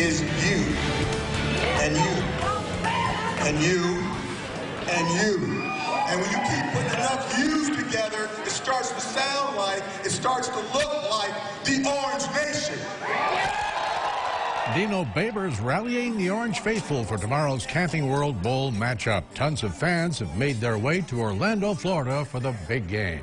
is you and you and you and you. And when you keep putting enough yous together, it starts to sound like, it starts to look like the Orange Nation. Dino Babers rallying the Orange Faithful for tomorrow's Camping World Bowl matchup. Tons of fans have made their way to Orlando, Florida for the big game.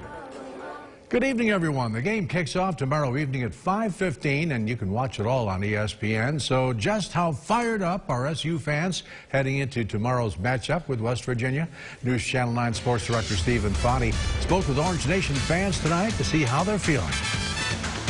Good evening, everyone. The game kicks off tomorrow evening at 5.15, and you can watch it all on ESPN. So just how fired up are SU fans heading into tomorrow's matchup with West Virginia? News Channel 9 Sports Director Steve Infanti spoke with Orange Nation fans tonight to see how they're feeling.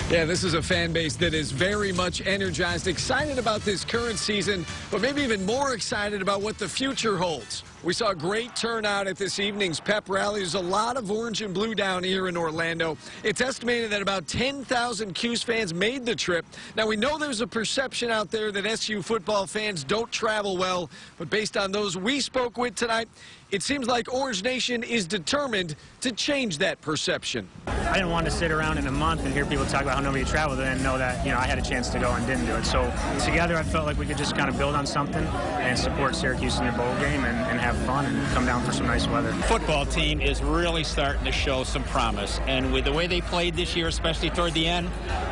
Yeah, this is a fan base that is very much energized, excited about this current season, but maybe even more excited about what the future holds. We saw a great turnout at this evening's pep rally. There's a lot of orange and blue down here in Orlando. It's estimated that about 10,000 Cuse fans made the trip. Now, we know there's a perception out there that SU football fans don't travel well, but based on those we spoke with tonight, it seems like Orange Nation is determined to change that perception. I didn't want to sit around in a month and hear people talk about how nobody traveled and know that, you know, I had a chance to go and didn't do it. So together I felt like we could just kind of build on something and support Syracuse in their bowl game and, and have fun and come down for some nice weather. Football team is really starting to show some promise. And with the way they played this year, especially toward the end,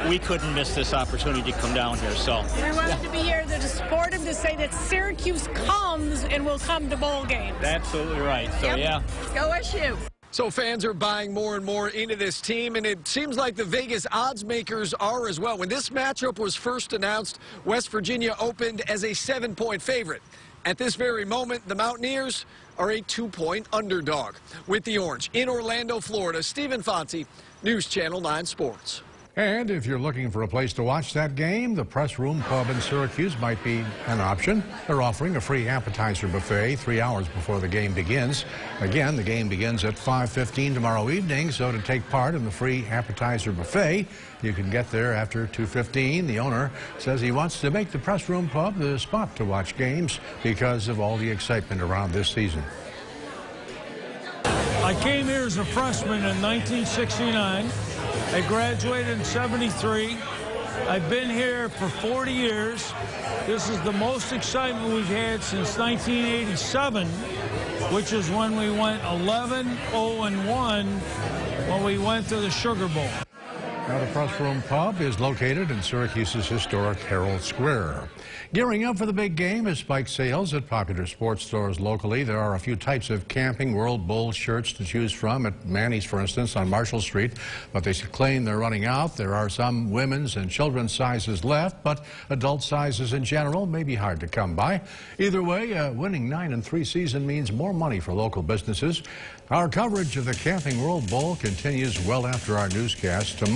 we couldn't miss this opportunity to come down here. So we wanted yeah. to be here to support him to say that Syracuse comes and will come to bowl games. Absolutely right. So yep. yeah. Go SU. So fans are buying more and more into this team, and it seems like the Vegas odds makers are as well. When this matchup was first announced, West Virginia opened as a seven-point favorite. At this very moment, the Mountaineers are a two-point underdog. With the Orange in Orlando, Florida, Steve Infanti, News Channel 9 Sports. And if you're looking for a place to watch that game, the Press Room Pub in Syracuse might be an option. They're offering a free appetizer buffet three hours before the game begins. Again, the game begins at 5.15 tomorrow evening, so to take part in the free appetizer buffet, you can get there after 2.15. The owner says he wants to make the Press Room Pub the spot to watch games because of all the excitement around this season. I came here as a freshman in 1969. I graduated in 73. I've been here for 40 years. This is the most excitement we've had since 1987, which is when we went 11 0 1 when we went to the Sugar Bowl. Now, the Press Room Pub is located in Syracuse's historic Herald Square. Gearing up for the big game is spike sales at popular sports stores locally. There are a few types of Camping World Bowl shirts to choose from at Manny's, for instance, on Marshall Street, but they claim they're running out. There are some women's and children's sizes left, but adult sizes in general may be hard to come by. Either way, a winning 9 and 3 season means more money for local businesses. Our coverage of the Camping World Bowl continues well after our newscast tomorrow.